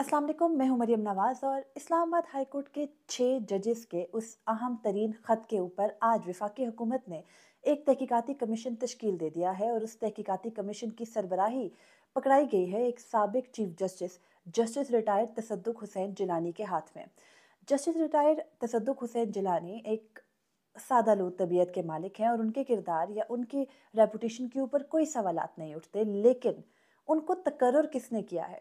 अस्सलाम वालेकुम, मैं हूँ मरियम नवाज़ और इस्लामाबाद हाई कोर्ट के छः जजेस के उस अहम तरीन ख़त के ऊपर आज विफाकी हुकूमत ने एक तहकीकाती कमीशन तश्कील दे दिया है और उस तहकीकाती कमीशन की सरबराही पकड़ाई गई है एक सबक chief justice justice retired Tasadduq Hussain Jillani के हाथ में। जस्टिस रिटायर्ड तसदुक हुसैन जिलानी एक सादा लूद तबीयत के मालिक हैं और उनके किरदार या उनकी रेपुटेशन के ऊपर कोई सवाल नहीं उठते, लेकिन उनको तकर्र किसने किया है?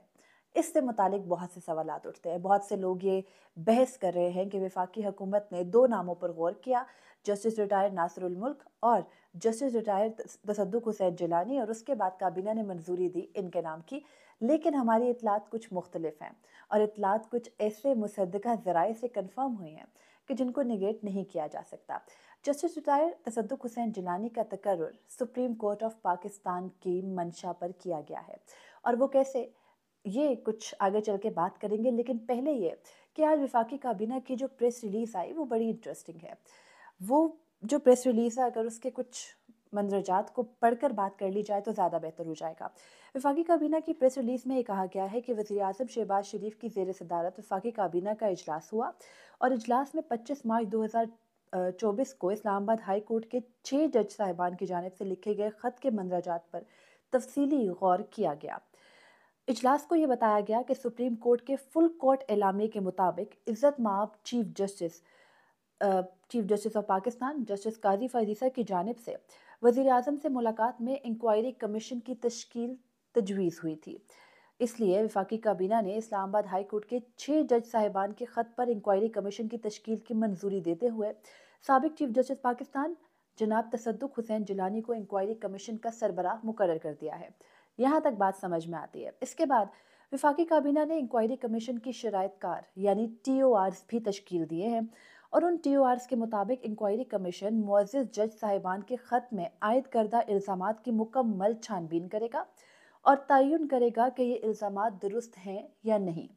इससे मुतालिक बहुत से सवाल उठते हैं। बहुत से लोग ये बहस कर रहे हैं कि विफाकी हुकूमत ने दो नामों पर गौर किया, जस्टिस रिटायर्ड नासरुल मुल्क और जस्टिस रिटायर्ड तसदुक हुसैन जिलानी और उसके बाद काबीना ने मंजूरी दी इनके नाम की। लेकिन हमारी इतलात कुछ मुख्तलिफ़ हैं और इतलात कुछ ऐसे मुसदा ज़राए से कन्फर्म हुई हैं कि जिनको निगेट नहीं किया जा सकता। जस्टिस रिटायर्ड तसदुक हुसैन जिलानी का तकर्र सुप्रीम कोर्ट ऑफ़ पाकिस्तान की मंशा पर किया गया है और वो कैसे ये कुछ आगे चल के बात करेंगे, लेकिन पहले ये कि आज विफाकी काबीना की जो प्रेस रिलीज़ आई, वो बड़ी इंटरेस्टिंग है। वो जो प्रेस रिलीज़ है, अगर उसके कुछ मंदरजात को पढ़कर बात कर ली जाए तो ज़्यादा बेहतर हो जाएगा। विफाकी काबीना की प्रेस रिलीज़ में ये कहा गया है कि वजी अजम शहबाज शरीफ की जेर सदारत विफाकी काबीना का अजलास हुआ और अजलास में पच्चीस मार्च दो हज़ार चौबीस को इस्लामाबाद हाई कोर्ट के छः जज साहिबान की जानब से लिखे गए ख़त के मंदराजात पर तफसीली गौर किया गया। इजलास को ये बताया गया कि सुप्रीम कोर्ट के फुल कोर्ट एलामी के मुताबिक इज़्ज़त माब chief justice chief justice of Pakistan justice Qazi Faez Isa की जानब से वज़ी अजम से मुलाकात में इंक्वायरी कमीशन की तश्कील तजवीज़ हुई थी। इसलिए विफाकी काबीना ने इस्लामाबाद हाई कोर्ट के छः जज साहिबान के ख़त पर इंक्वायरी कमीशन की तश्कील की मंजूरी देते हुए सबक चीफ जस्टिस पाकिस्तान जनाब तसदुक हुसैन जिलानी को इंक्वायरी कमीशन का सरबराह मुकर कर दिया है। यहाँ तक बात समझ में आती है। इसके बाद, विफाकी काबीना ने इंक्वायरी कमीशन की शरायतकार, यानी टी भी तश्कील दिए हैं और उन टी के मुताबिक इंक्वायरी कमीशन मुआज़ जज साहिबान के ख़त में आयद करदा इल्ज़ाम की मुकम्मल छानबीन करेगा और तयन करेगा कि ये इल्ज़ाम दुरुस्त हैं या नहीं।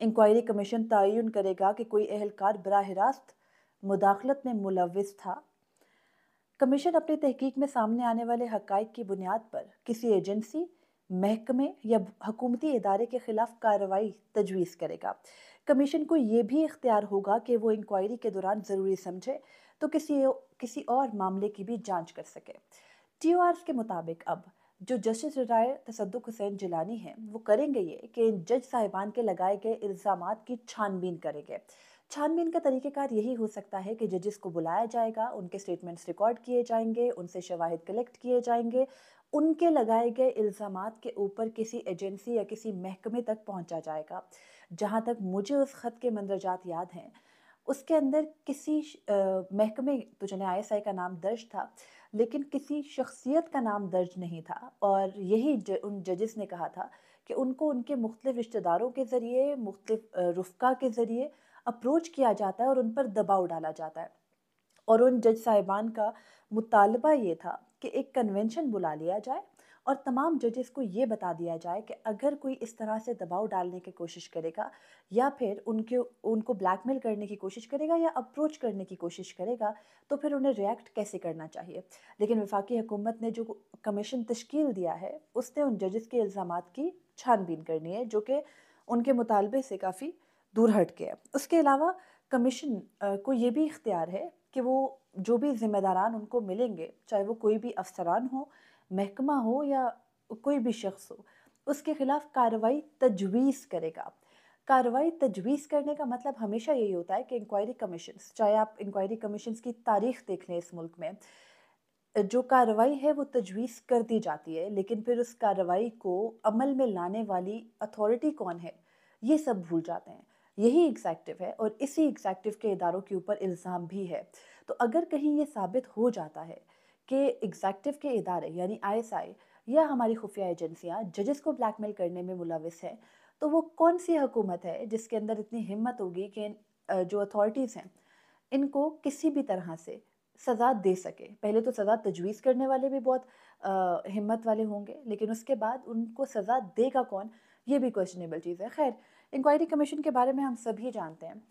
इंक्वायरी कमीशन तयन करेगा कि कोई अहलकार बरह रास्त मुदाखलत में मुलविस था कमीशन अपनी तहकीक में सामने आने वाले हक़ की बुनियाद पर किसी एजेंसी, महकमे या हकूमती इदारे के ख़िलाफ़ कार्रवाई तजवीज़ करेगा। कमीशन को ये भी इख्तियार होगा कि वो इंक्वायरी के दौरान ज़रूरी समझे तो किसी किसी और मामले की भी जाँच कर सके। टी ओ के मुताबिक अब जो जस्टिस राय तसदुक हुसैन जिलानी हैं, वो करेंगे ये कि जज साहिबान के लगाए गए इल्ज़ाम की छानबीन करेंगे। छानबीन का तरीक़ेकार यही हो सकता है कि जजेस को बुलाया जाएगा उनके स्टेटमेंट्स रिकॉर्ड किए जाएँगे उनसे शवाहिद कलेक्ट किए जाएँगे उनके लगाए गए इल्ज़ाम के ऊपर किसी एजेंसी या किसी महकमे तक पहुँचा जाएगा। जहाँ तक मुझे उस ख़त के मंदरजात याद हैं उसके अंदर किसी महकमे तो चले आई का नाम दर्ज था लेकिन किसी शख्सियत का नाम दर्ज नहीं था। और यही ज, उन जजेस ने कहा था कि उनको उनके मुख्तलिफ़ रिश्तेदारों के ज़रिए मुख्तलिफ़ रुफ़ा के ज़रिए अप्रोच किया जाता है और उन पर दबाव डाला जाता है। और उन जज साहिबान का मुतालबा ये था कि एक कन्वेंशन बुला लिया जाए और तमाम जजेस को ये बता दिया जाए कि अगर कोई इस तरह से दबाव डालने की कोशिश करेगा या फिर उनके, उनको ब्लैकमेल करने की कोशिश करेगा या अप्रोच करने की कोशिश करेगा तो फिर उन्हें रिएक्ट कैसे करना चाहिए? लेकिन वफाकी हुकूमत ने जो कमीशन तश्कील दिया है, उसने उन जजेस के इल्ज़ाम की छानबीन करनी है, जो कि उनके मुतालबे से काफ़ी दूर हट के उसके अलावा कमीशन को ये भी इख्तियार है कि वो जो भी ज़िम्मेदारान उनको मिलेंगे, चाहे वो कोई भी अफसरान हो, महकमा हो या कोई भी शख्स हो, उसके ख़िलाफ़ कार्रवाई तजवीज़ करेगा। कार्रवाई तजवीज़ करने का मतलब हमेशा यही होता है कि इंक्वायरी कमीशन चाहे आप इंक्वायरी कमीशन की तारीख देख लें इस मुल्क में, जो कार्रवाई है वो तजवीज़ कर दी जाती है, लेकिन फिर उस कार्रवाई को अमल में लाने वाली अथॉरिटी कौन है? ये सब भूल जाते हैं। यही एग्जैक्टिव है और इसी एग्जैक्टिव के इदारों के ऊपर इल्ज़ाम भी है। तो अगर कहीं ये साबित हो जाता है कि एग्जैक्टिव के इदारे यानी आईएसआई या हमारी खुफिया एजेंसियाँ जजेस को ब्लैकमेल करने में मुलविस हैं तो वो कौन सी हुकूमत है जिसके अंदर इतनी हिम्मत होगी कि जो अथॉरिटीज़ हैं, इनको किसी भी तरह से सज़ा दे सके? पहले तो सज़ा तजवीज़ करने वाले भी बहुत हिम्मत वाले होंगे, लेकिन उसके बाद उनको सज़ा देगा कौन? ये भी क्वेश्चनेबल चीज़ है। खैर इंक्वायरी कमीशन के बारे में हम सभी जानते हैं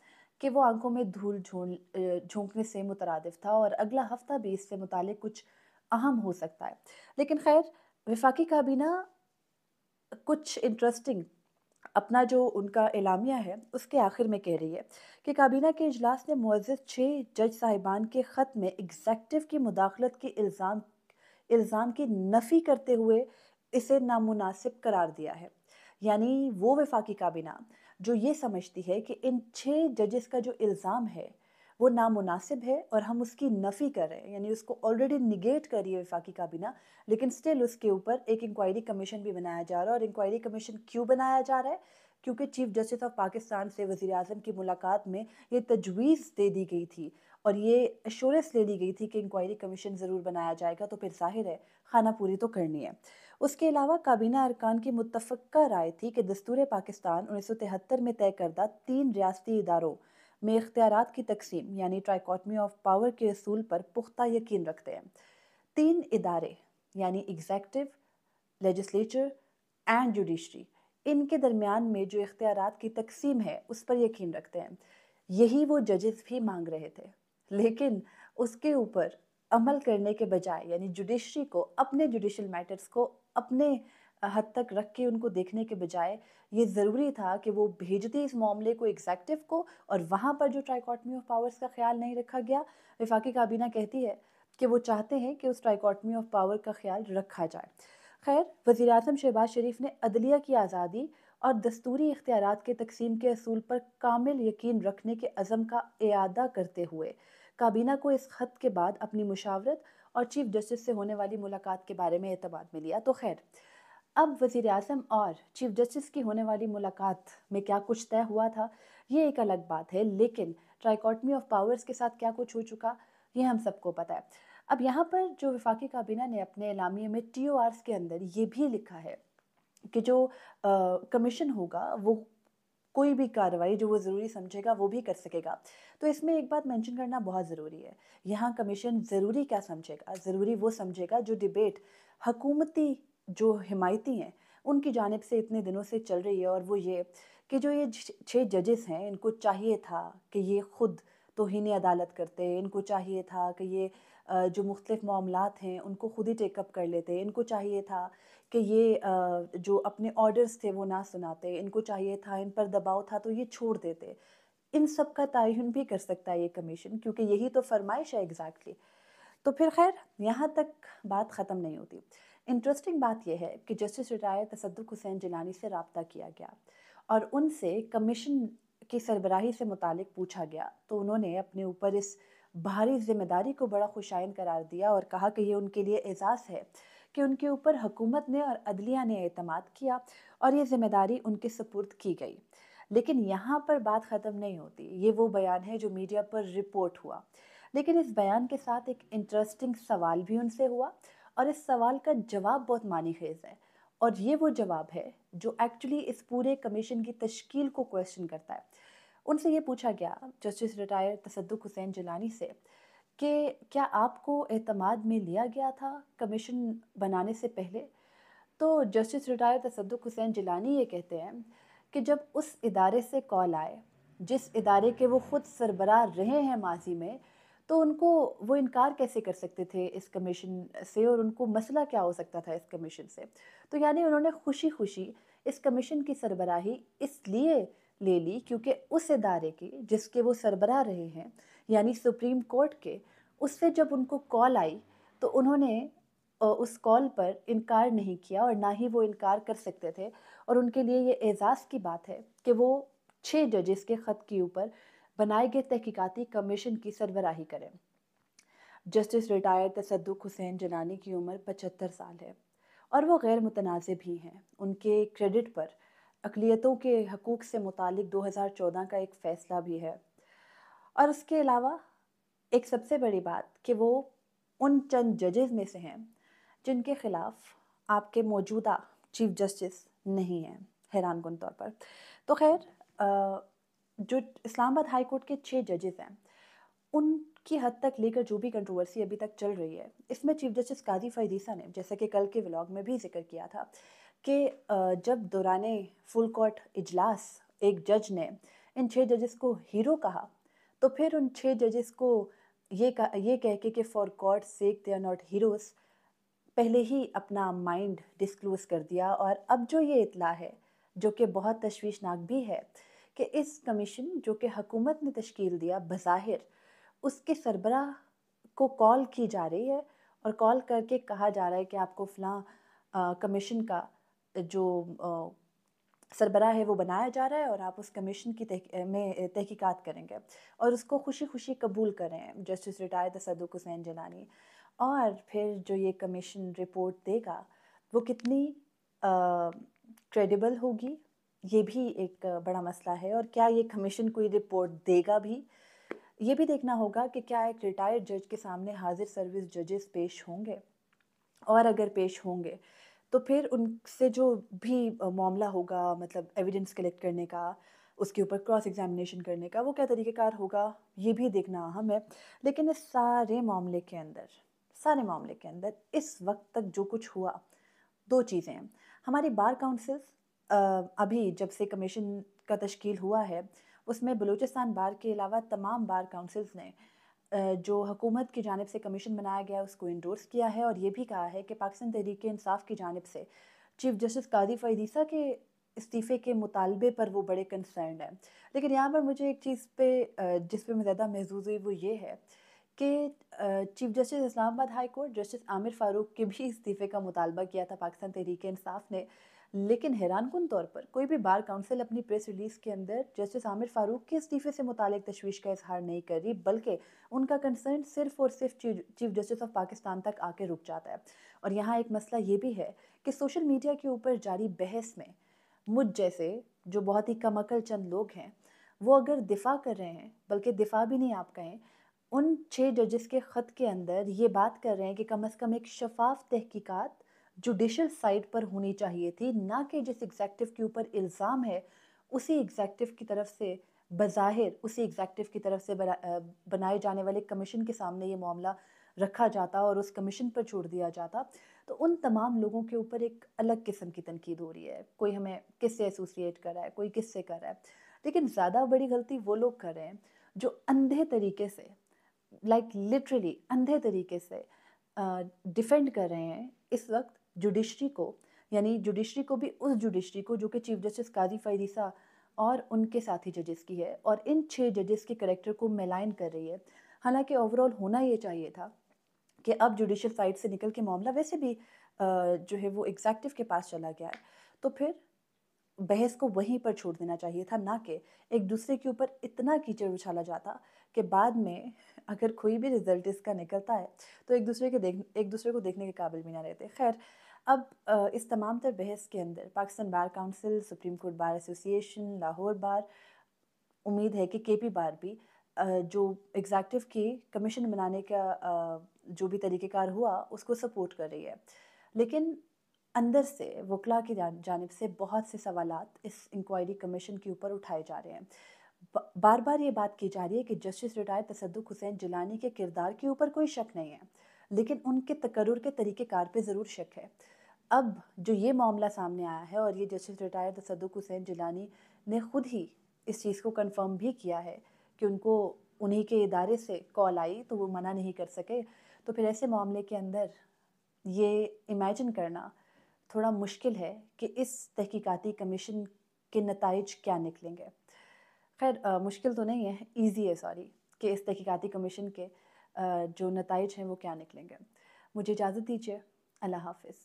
कि वो आँखों में धूल झोंकने से मुतरदफ था और अगला हफ़्ता भी इससे मुतल कुछ अहम हो सकता है। लेकिन खैर, विफाकी काबीना कुछ इंटरेस्टिंग अपना जो उनका एलामिया है, उसके आखिर में कह रही है कि काबीना के अजलास ने मुआज़ छः जज साहिबान के ख़त में एग्जेक्टिव की मुदाखलत के इल्ज़ाम इल्ज़ाम की नफ़ी करते हुए इसे नामुनासिब करार दिया है। यानी वो वफाकी काबीना जो ये समझती है कि इन छः जजेस का जो इल्ज़ाम है, वो नामुनासिब है और हम उसकी नफ़ी कर रहे हैं। यानी उसको ऑलरेडी निगेट कर रही है वफाकी काबीना लेकिन स्टिल उसके ऊपर एक इंक्वायरी कमीशन भी बनाया जा रहा है। और इंक्वायरी कमीशन क्यों बनाया जा रहा है? क्योंकि चीफ जस्टिस ऑफ़ पाकिस्तान से वज़ी अजम की मुलाकात में ये तजवीज़ दे दी गई थी और ये एश्योरेंस ले ली गई थी कि इंक्वायरी कमीशन ज़रूर बनाया जाएगा तो फिर ज़ाहिर है, खाना पूरी तो करनी है। उसके अलावा काबीना अरकान की मुतफ़ा राय थी कि दस्तूर पाकिस्तान उन्नीस सौ तिहत्तर में तय करदा तीन रियाती इदारों में इख्तियार की तकसीम, यानी ट्राइकॉटमी ऑफ़ पावर के असूल पर पुख्ता यकीन रखते हैं। तीन इदारे, यानी एग्जैक्टिव, लेजिस्लेचर एंड जुडिशरी, इनके दरमियान में जो इख्तियार की तकसीम है, उस पर यकीन रखते हैं। यही वो जजेस भी मांग रहे थे। लेकिन उसके ऊपर अमल करने के बजाय, यानी जुडिशरी को, अपने जुडिशल मैटर्स को अपने हद तक रख के उनको देखने के बजाय ये ज़रूरी था कि वो भेजते इस मामले को एग्जैक्टिव को और वहाँ पर जो ट्राइकॉटमी ऑफ़ पावर्स का ख्याल नहीं रखा गया, विफाकी काबीना कहती है कि वो चाहते हैं कि उस ट्राइकॉटमी ऑफ़ पावर का ख्याल रखा जाए। खैर वज़ी अजम शहबाज शरीफ ने अदलिया की आज़ादी और दस्तूरी इख्तियार के तकसीम के असूल पर कामिल यकीन रखने के अज़म का अदा करते हुए काबीना को इस खत के बाद अपनी मुशावरत और चीफ जस्टिस से होने वाली मुलाकात के बारे में एतबाद में लिया। तो खैर, अब वज़ी अजम और चीफ जस्टिस की होने वाली मुलाकात में क्या कुछ तय हुआ था, ये एक अलग बात है, लेकिन ट्राइकॉटमी ऑफ़ पावर्स के साथ क्या कुछ हो चुका, ये हम सबको पता है। अब यहाँ पर जो विफाकी काबीना ने अपने इलामिया में टी के अंदर ये भी लिखा है कि जो कमीशन होगा, वो कोई भी कार्रवाई जो वो ज़रूरी समझेगा, वो भी कर सकेगा। तो इसमें एक बात मेंशन करना बहुत ज़रूरी है। यहाँ कमीशन ज़रूरी क्या समझेगा? ज़रूरी वो समझेगा जो डिबेट हकूमती जो हिमायती हैं, उनकी जानब से इतने दिनों से चल रही है और वो ये कि जो ये छः जजेस हैं, इनको चाहिए था कि ये ख़ुद तोहनी अदालत करते, इनको चाहिए था कि ये जो मुख्तलिफ़ मामलात हैं, उनको खुद ही टेकअप कर लेते इनको चाहिए था कि ये जो अपने ऑर्डर्स थे, वो ना सुनाते। इनको चाहिए था, इन पर दबाव था तो ये छोड़ देते। इन सब का तयन भी कर सकता है ये कमीशन क्योंकि यही तो फरमाइश है एग्जैक्टली तो फिर खैर, यहाँ तक बात ख़त्म नहीं होती। इंटरेस्टिंग बात यह है कि जस्टिस रिटायर तसदुक हुसैन जिलानी से रबता किया गया और उनसे कमीशन की सरबराही से मुतालिक पूछा गया। तो उन्होंने अपने ऊपर इस भारी ज़िम्मेदारी को बड़ा खुशाइन करार दिया और कहा कि ये उनके लिए एजाज़ है कि उनके ऊपर हुकूमत ने और अदलिया ने अतमाद किया और ये ज़िम्मेदारी उनके सपुर्द की गई। लेकिन यहाँ पर बात ख़त्म नहीं होती। ये वो बयान है जो मीडिया पर रिपोर्ट हुआ। लेकिन इस बयान के साथ एक इंटरेस्टिंग सवाल भी उनसे हुआ और इस सवाल का जवाब बहुत मानी खेज है। और ये वो जवाब है जो एक्चुअली इस पूरे कमीशन की तश्कील को क्वेश्चन करता है। उनसे ये पूछा गया जस्टिस रिटायर तसदुक हुसैन जिलानी से, कि क्या आपको एतमाद में लिया गया था कमीशन बनाने से पहले? तो जस्टिस रिटायर तसदुक हुसैन जिलानी ये कहते हैं कि जब उस इदारे से कॉल आए, जिस इदारे के वो ख़ुद सरबराह रहे हैं माजी में तो उनको वो इनकार कैसे कर सकते थे इस कमीशन से और उनको मसला क्या हो सकता था इस कमीशन से? तो यानी उन्होंने खुशी खुशी इस कमीशन की सरबराही इसलिए ले ली क्योंकि उस इदारे की, जिसके वो सरबराह रहे हैं, यानी सुप्रीम कोर्ट के उससे जब उनको कॉल आई तो उन्होंने उस कॉल पर इनकार नहीं किया और ना ही वो इनकार कर सकते थे। और उनके लिए ये एजाज़ की बात है कि वो छः जजेस के ख़त के ऊपर बनाए गए तहकीकती कमीशन की सरबराही करें। जस्टिस रिटायर्ड तसदुक हुसैन जनानी की उम्र पचहत्तर साल है और वो गैर मुतनाज़ भी हैं। उनके क्रेडिट पर अकलीतों के हकूक़ से मुतल 2014 का एक फ़ैसला भी है। और उसके अलावा एक सबसे बड़ी बात कि वो उन चंद जजेस में से हैं जिनके ख़िलाफ़ आपके मौजूदा चीफ जस्टिस नहीं हैं हैरान तौर पर। तो खैर जो इस्लामाबाद हाई कोर्ट के छः जजेस हैं, उनकी हद तक लेकर जो भी कंट्रोवर्सी अभी तक चल रही है, इसमें चीफ जस्टिस काजी फैदीसा ने, जैसे कि कल के व्लॉग में भी ज़िक्र किया था कि जब दौरान फुल कोर्ट इजलास, एक जज ने इन छः जजेस को हीरो कहा तो फिर उन छः जजेस को ये कह ये कह के कि for God sake they are not heroes पहले ही अपना माइंड डिस्क्लोज़ कर दिया और अब जो ये इतला है, जो कि बहुत तशवीशनाक भी है कि इस कमीशन जो कि हकूमत ने तश्कील दिया बज़ाहिर, उसके सरबरा को कॉल की जा रही है और कॉल करके कहा जा रहा है कि आपको फ़लाँ कमीशन का जो सरबरा है वो बनाया जा रहा है और आप उस कमीशन की तह, में तहकीकात करेंगे। और उसको खुशी खुशी कबूल करें जस्टिस रिटायर्ड सदुक हुसैन जलानी। और फिर जो ये कमीशन रिपोर्ट देगा वो कितनी क्रेडिबल होगी ये भी एक बड़ा मसला है। और क्या ये कमीशन कोई रिपोर्ट देगा भी? ये भी देखना होगा कि क्या एक रिटायर्ड जज के सामने हाजिर सर्विस जजेस पेश होंगे। और अगर पेश होंगे तो फिर उनसे जो भी मामला होगा मतलब एविडेंस कलेक्ट करने का, उसके ऊपर क्रॉस एग्जामिनेशन करने का, वो क्या तरीक़ेकार होगा, ये भी देखना अहम है। लेकिन इस सारे मामले के अंदर, सारे मामले के अंदर इस वक्त तक जो कुछ हुआ, दो चीज़ें हैं। हमारी बार काउंसिल्स अभी जब से कमीशन का तश्कील हुआ है, उसमें बलूचिस्तान बार के अलावा तमाम बार काउंसिल्स ने जो हुकूमत की जानब से कमीशन बनाया गया, उसको इंडोर्स किया है और ये भी कहा है कि पाकिस्तान तहरीक इंसाफ की जानब से चीफ जस्टिस कादी फ़ैदीसा के इस्तीफ़े के मुतालबे पर वो बड़े कंसर्न हैं। लेकिन यहाँ पर मुझे एक चीज़ पे जिस पे मैं ज़्यादा महजूज हुई, वो ये है कि chief justice Islamabad high court justice Aamir Farooq के भी इस्तीफ़े का मुतालबा किया था पाकिस्तान तहरीक इंसाफ ने। लेकिन हैरान कन तौर पर कोई भी बार काउंसिल अपनी प्रेस रिलीज़ के अंदर जस्टिस आमिर फ़ारूक के इस्तीफ़े से मुतालिक तशवीश का इजहार नहीं कर रही, बल्कि उनका कंसर्न सिर्फ़ और सिर्फ़ चीफ जस्टिस ऑफ़ पाकिस्तान तक आके रुक जाता है। और यहाँ एक मसला ये भी है कि सोशल मीडिया के ऊपर जारी बहस में मुझ जैसे जो बहुत ही कम अकल चंद लोग हैं, वो अगर दिफा कर रहे हैं, बल्कि दिफा भी नहीं आप कहें, उन छः जजेस के ख़त के अंदर ये बात कर रहे हैं कि कम अज़ कम एक शफाफ तहकीकात जुडिशल साइड पर होनी चाहिए थी, ना कि जिस एग्जेक्टिव के ऊपर इल्ज़ाम है, उसी एग्जेक्टिव की तरफ़ से बज़ाहिर, उसी एग्जेक्टिव की तरफ़ से बनाए जाने वाले कमीशन के सामने ये मामला रखा जाता और उस कमीशन पर छोड़ दिया जाता। तो उन तमाम लोगों के ऊपर एक अलग किस्म की तनकीद हो रही है। कोई हमें किससे एसोसिएट कर रहा है, कोई किससे कर रहा है। लेकिन ज़्यादा बड़ी गलती वो लोग कर रहे हैं, जो अंधे तरीके से लाइक like लिटरली अंधे तरीके से डिफेंड कर रहे हैं, इस वक्त जुडिशरी को, यानी जुडिशरी को भी उस जुडिशरी को जो कि चीफ जस्टिस काजी फैरीसा और उनके साथी जजेस की है और इन छः जजेस के करेक्टर को मेलाइन कर रही है। हालाँकि ओवरऑल होना ये चाहिए था कि अब जुडिशल साइड से निकल के मामला वैसे भी जो है वो एग्जैक्टिव के पास चला गया है। तो फिर बहस को वहीं पर छोड़ देना चाहिए था, ना कि एक दूसरे के ऊपर इतना कीचड़ उछाला जाता कि बाद में अगर कोई भी रिज़ल्ट इसका निकलता है तो एक दूसरे के देख, एक दूसरे को देखने के काबिल भी ना रहते। खैर अब इस तमाम तर बहस के अंदर Pakistan bar council, supreme court bar association, Lahore bar, उम्मीद है कि के पी बार भी जो एग्जैक्टिव की कमीशन बनाने का जो भी तरीक़ेकार हुआ, उसको सपोर्ट कर रही है। लेकिन अंदर से, वकला की जानब से बहुत से सवाल इस इंक्वायरी कमीशन के ऊपर उठाए जा रहे हैं। बार बार ये बात की जा रही है कि जस्टिस रिटायर्ड तसदुक हुसैन जिलानी के किरदार के ऊपर कोई शक नहीं है, लेकिन उनके तकर्र के तरीक़ेकार पे ज़रूर शक है। अब जो ये मामला सामने आया है और ये जस्टिस रिटायर्ड सदुक हुसैन जिलानी ने खुद ही इस चीज़ को कंफर्म भी किया है कि उनको उन्हीं के इदारे से कॉल आई तो वो मना नहीं कर सके। तो फिर ऐसे मामले के अंदर ये इमेजिन करना थोड़ा मुश्किल है कि इस तहकीकाती कमीशन के नतज क्या निकलेंगे। खैर मुश्किल तो नहीं है ईजी है सॉरी कि इस तहकीकाती कमीशन के आ, जो नतज हैं वो क्या निकलेंगे। मुझे इजाज़त दीजिए अल्लाह हाफिज़।